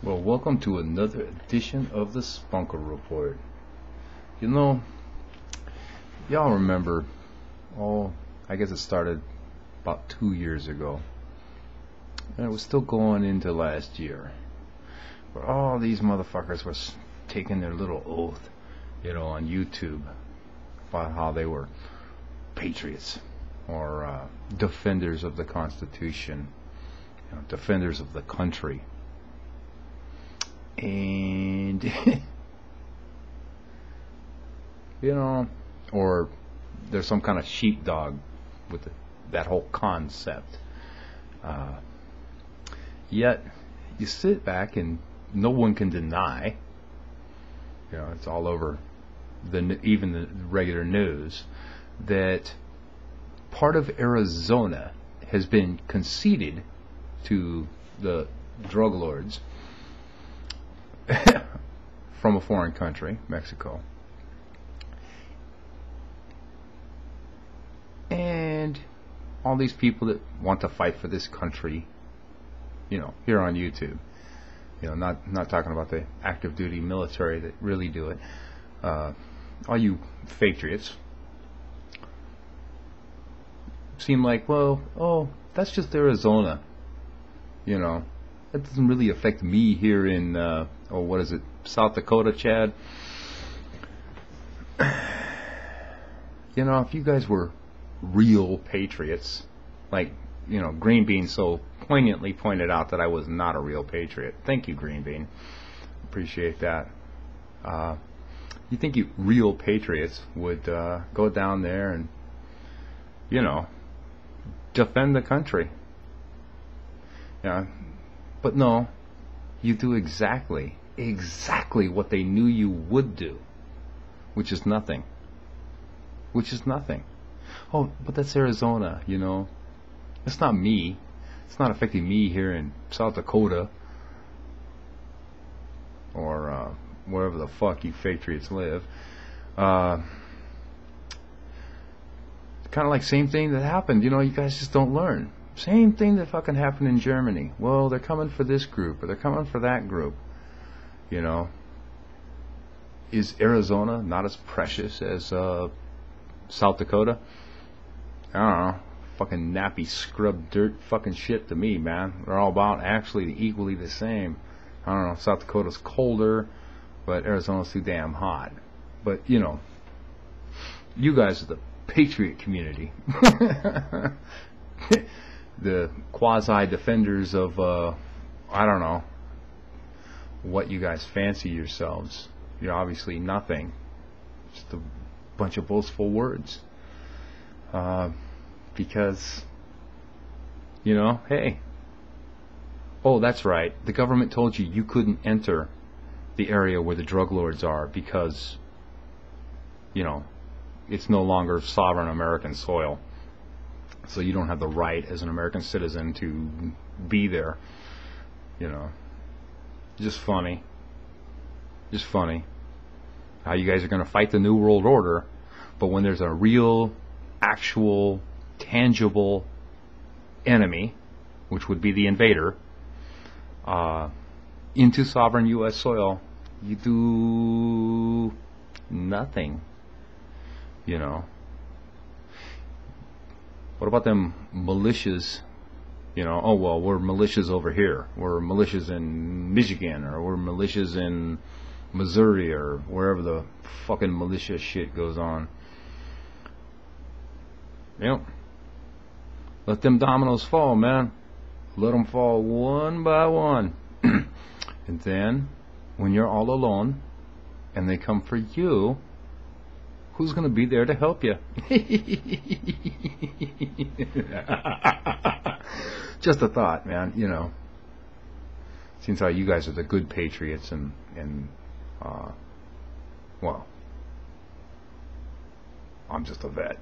Well, welcome to another edition of the Spunker Report. You know, y'all remember, oh, I guess it started about two years ago. And it was still going into last year. Where all these motherfuckers were taking their little oath, you know, on YouTube about how they were patriots or uh, defenders of the Constitution, you know, defenders of the country and you know, or there's some kind of sheepdog with the, that whole concept. Uh, yet you sit back and no one can deny. You know, it's all over the even the regular news that part of Arizona has been conceded to the drug lords from a foreign country, Mexico. And all these people that want to fight for this country, you know, here on YouTube. You know, not not talking about the active duty military that really do it. Uh, all you patriots seem like, well, oh, that's just Arizona. You know, that doesn't really affect me here in, uh, oh, what is it, South Dakota, Chad? You know, if you guys were real patriots, like, you know, Green Bean so poignantly pointed out that I was not a real patriot. Thank you, Green Bean. Appreciate that. Uh, you think you real patriots would uh, go down there and, you know, defend the country? Yeah, but no, you do exactly, exactly what they knew you would do, which is nothing. Which is nothing. Oh, but that's Arizona, you know. It's not me. It's not affecting me here in South Dakota or uh, wherever the fuck you patriots live. Uh, kind of like same thing that happened. You know, you guys just don't learn. Same thing that fucking happened in Germany. Well, they're coming for this group or they're coming for that group. You know, is Arizona not as precious as uh, South Dakota? I don't know. Fucking nappy scrub dirt fucking shit to me, man. They're all about actually equally the same. I don't know. South Dakota's colder, but Arizona's too damn hot. But you know, you guys are the patriot community. the quasi defenders of uh, I don't know what you guys fancy yourselves. You're obviously nothing. Just a bunch of boastful words. Uh, because you know, hey. Oh, that's right. The government told you you couldn't enter the area where the drug lords are because you know, it's no longer sovereign American soil. So you don't have the right as an American citizen to be there. You know. Just funny. Just funny. How you guys are going to fight the New World Order, but when there's a real, actual, tangible enemy, which would be the invader, uh, into sovereign U.S. soil, you do nothing. You know. What about them militias? You know, oh well, we're militias over here. We're militias in Michigan, or we're militias in Missouri, or wherever the fucking militia shit goes on. Yep. Let them dominoes fall, man. Let them fall one by one. and then, when you're all alone, and they come for you, who's going to be there to help you? Just a thought, man. You know, seems like you guys are the good patriots, and and uh, well, I'm just a vet.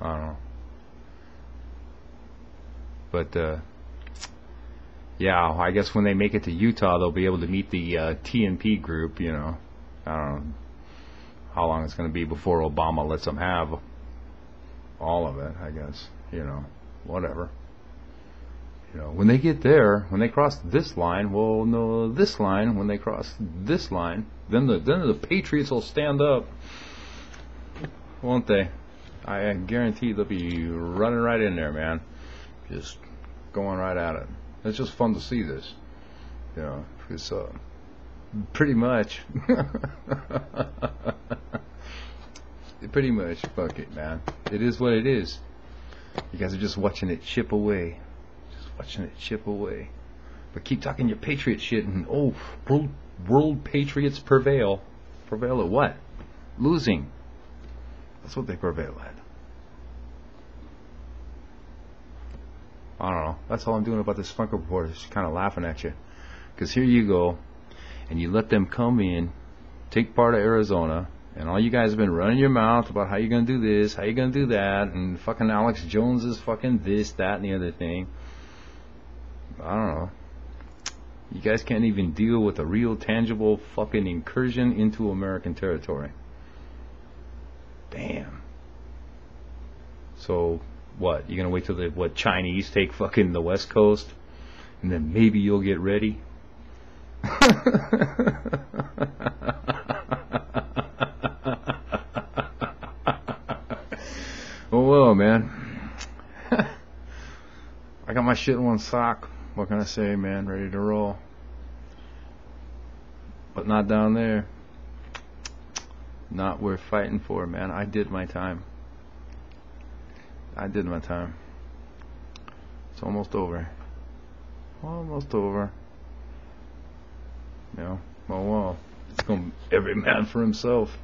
I don't know, but uh, yeah, I guess when they make it to Utah, they'll be able to meet the uh, TNP group. You know, I don't know how long it's going to be before Obama lets them have all of it. I guess you know, whatever. You know, when they get there, when they cross this line, well, no, this line. When they cross this line, then the then the Patriots will stand up, won't they? I guarantee they'll be running right in there, man. Just going right at it. It's just fun to see this. You know, because uh, pretty much, pretty much, fuck it, man. It is what it is. You guys are just watching it chip away, just watching it chip away. But keep talking your patriot shit, and oh, world world patriots prevail. Prevail at what? Losing. That's what they prevail at. I don't know. That's all I'm doing about this Spunker report. Just kind of laughing at you. Because here you go, and you let them come in, take part of Arizona, and all you guys have been running your mouth about how you're going to do this, how you're going to do that, and fucking Alex Jones is fucking this, that, and the other thing. I don't know. You guys can't even deal with a real, tangible fucking incursion into American territory. Damn. So, what? You're gonna wait till the what Chinese take fucking the West Coast, and then maybe you'll get ready. oh well, man. I got my shit in one sock. What can I say, man? Ready to roll. But not down there. Not worth fighting for, man. I did my time. I did my time. It's almost over. Almost over. You know, oh well. It's going to every man for himself.